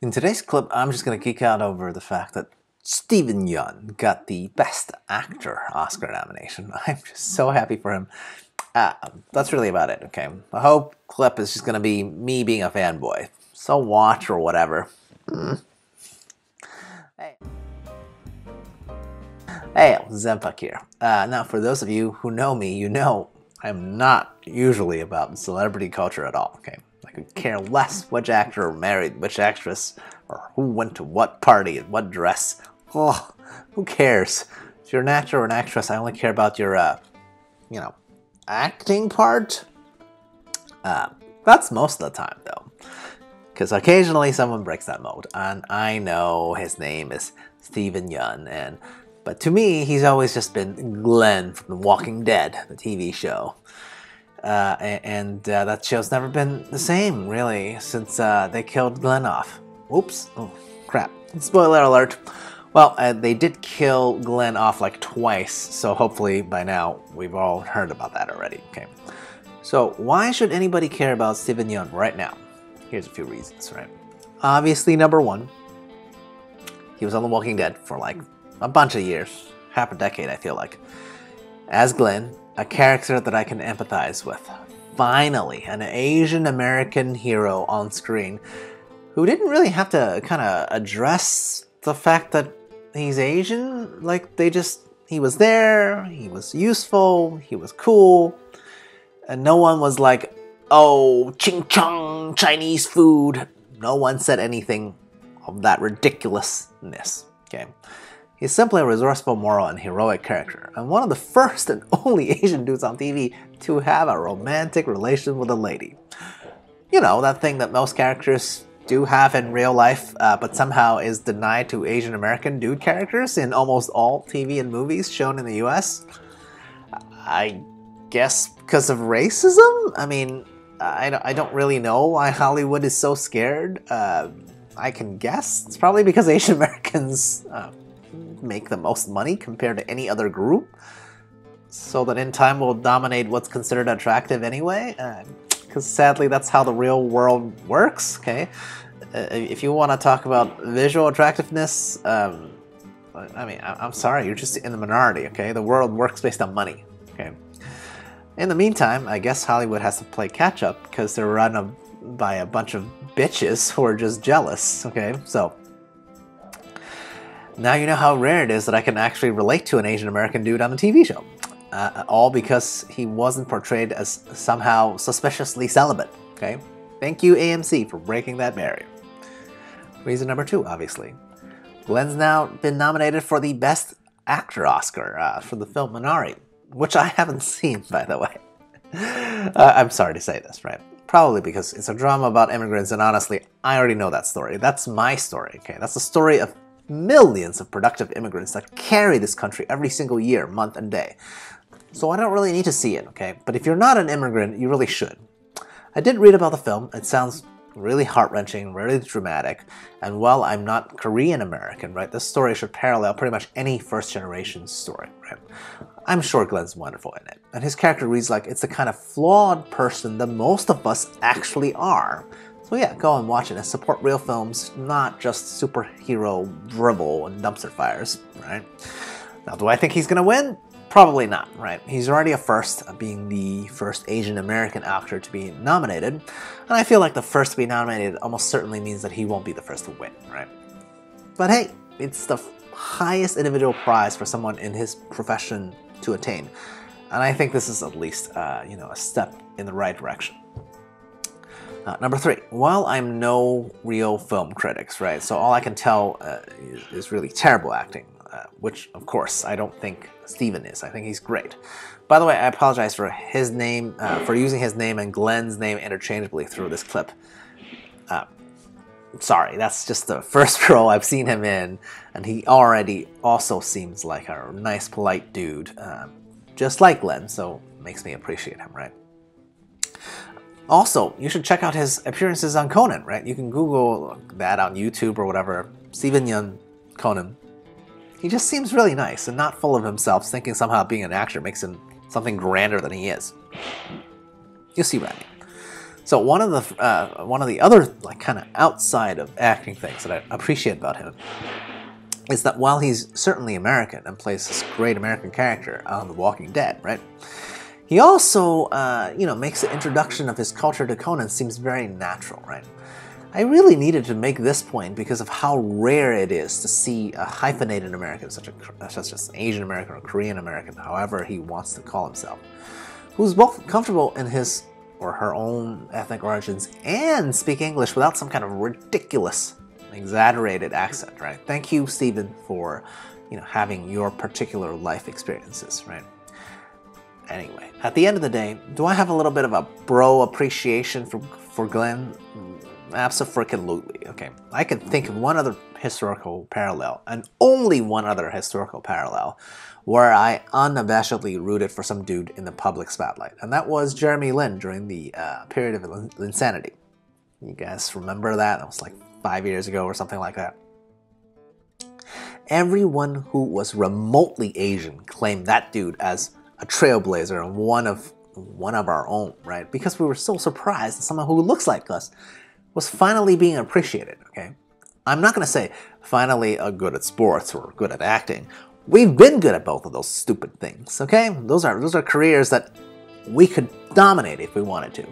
In today's clip, I'm just going to geek out over the fact that Steven Yeun got the Best Actor Oscar nomination. I'm just so happy for him. Uh, that's really about it, okay? The whole clip is just going to be me being a fanboy. So watch or whatever. Mm. Hey. Hey, XenPuck here. Uh, now, for those of you who know me, you know I'm not usually about celebrity culture at all, okay? I could care less which actor married which actress, or who went to what party in what dress. Oh, who cares? If you're an actor or an actress, I only care about your, uh, you know, acting part. Uh, that's most of the time, though. Because occasionally someone breaks that mold, and I know his name is Steven Yeun, and but to me, he's always just been Glenn from The Walking Dead, the TV show. Uh, and uh, that show's never been the same, really, since uh, they killed Glenn off. Oops. Oh, crap. Spoiler alert. Well, uh, they did kill Glenn off like twice, so hopefully by now we've all heard about that already. Okay. So, why should anybody care about Steven Yeun right now? Here's a few reasons, right? Obviously, number one, he was on The Walking Dead for like a bunch of years, half a decade, I feel like, as Glenn, a character that I can empathize with. Finally, an Asian American hero on screen who didn't really have to kind of address the fact that he's Asian. Like, they just, he was there, he was useful, he was cool, and no one was like, oh, ching chong, Chinese food. No one said anything of that ridiculousness. Okay. He's simply a resourceful, moral, and heroic character, and one of the first and only Asian dudes on TV to have a romantic relation with a lady. You know, that thing that most characters do have in real life, uh, but somehow is denied to Asian American dude characters in almost all TV and movies shown in the US. I guess because of racism? I mean, I, I don't really know why Hollywood is so scared. Uh, I can guess. It's probably because Asian Americans. Uh, make the most money compared to any other group, so that in time we'll dominate what's considered attractive anyway. Because uh, sadly, that's how the real world works. Okay, uh, if you want to talk about visual attractiveness, um, I mean, I'm sorry, you're just in the minority. Okay, the world works based on money. Okay. In the meantime, I guess Hollywood has to play catch up because they're run by a bunch of bitches who are just jealous. Okay, so now you know how rare it is that I can actually relate to an Asian American dude on a TV show. Uh, all because he wasn't portrayed as somehow suspiciously celibate. Okay? Thank you, AMC, for breaking that barrier. Reason number two, obviously. Glenn's now been nominated for the Best Actor Oscar uh, for the film Minari, which I haven't seen, by the way. uh, I'm sorry to say this, right? Probably because it's a drama about immigrants, and honestly, I already know that story. That's my story, okay? That's the story of millions of productive immigrants that carry this country every single year, month, and day. So I don't really need to see it, okay? But if you're not an immigrant, you really should. I did read about the film. It sounds really heart-wrenching, really dramatic. And while I'm not Korean American, right, this story should parallel pretty much any first-generation story, right? I'm sure Glenn's wonderful in it. And his character reads like it's the kind of flawed person that most of us actually are. So yeah, go and watch it and support real films, not just superhero dribble and dumpster fires, right? Now, do I think he's gonna win? Probably not, right? He's already a first, uh, being the first Asian American actor to be nominated, and I feel like the first to be nominated almost certainly means that he won't be the first to win, right? But hey, it's the highest individual prize for someone in his profession to attain, and I think this is at least, uh, you know, a step in the right direction. Uh, number three, while I'm no real film critics, right, so all I can tell uh, is, really terrible acting, uh, which of course I don't think Steven is. I think he's great. By the way, I apologize for his name, uh, for using his name and Glenn's name interchangeably through this clip. Uh, sorry, that's just the first role I've seen him in, and he already also seems like a nice, polite dude, uh, just like Glenn, so makes me appreciate him, right? Also, you should check out his appearances on Conan, right? You can Google that on YouTube or whatever. Steven Yeun Conan. He just seems really nice and not full of himself, thinking somehow being an actor makes him something grander than he is. You see what I mean. So one of the uh, one of the other like kind of outside of acting things that I appreciate about him is that while he's certainly American and plays this great American character on The Walking Dead, right? He also, uh, you know, makes the introduction of his culture to Conan seems very natural, right? I really needed to make this point because of how rare it is to see a hyphenated American, such, a, such as an Asian American or Korean American, however he wants to call himself, who's both comfortable in his or her own ethnic origins and speak English without some kind of ridiculous, exaggerated accent, right? Thank you, Steven, for you know having your particular life experiences, right? Anyway, at the end of the day, do I have a little bit of a bro appreciation for for Glenn? Absolutely. Okay, I can think of one other historical parallel, and only one other historical parallel, where I unabashedly rooted for some dude in the public spotlight, and that was Jeremy Lin during the uh, period of Linsanity. You guys remember that? That was like five years ago or something like that. Everyone who was remotely Asian claimed that dude as a trailblazer and one of one of our own, right? Because we were so surprised that someone who looks like us was finally being appreciated, okay? I'm not gonna say finally uh, good at sports or good at acting. We've been good at both of those stupid things, okay? Those are those are careers that we could dominate if we wanted to.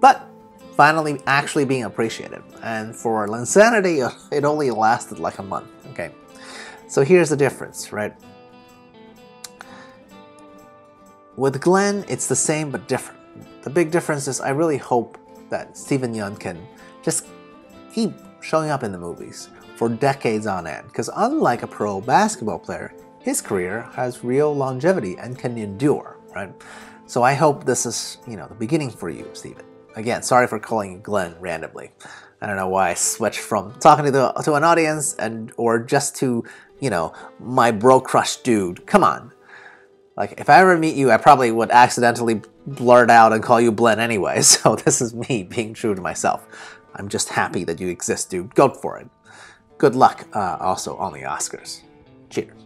But finally actually being appreciated. And for Linsanity, it only lasted like a month, okay? So here's the difference, right? With Glenn, it's the same but different. The big difference is I really hope that Steven Yeun can just keep showing up in the movies for decades on end. Because unlike a pro basketball player, his career has real longevity and can endure, right? So I hope this is, you know, the beginning for you, Steven. Again, sorry for calling Glenn randomly. I don't know why I switched from talking to the, to an audience and or just to, you know, my bro crush dude. Come on. Like, if I ever meet you, I probably would accidentally blurt out and call you Glenn anyway, so this is me being true to myself. I'm just happy that you exist, dude. Go for it. Good luck uh, also on the Oscars. Cheers.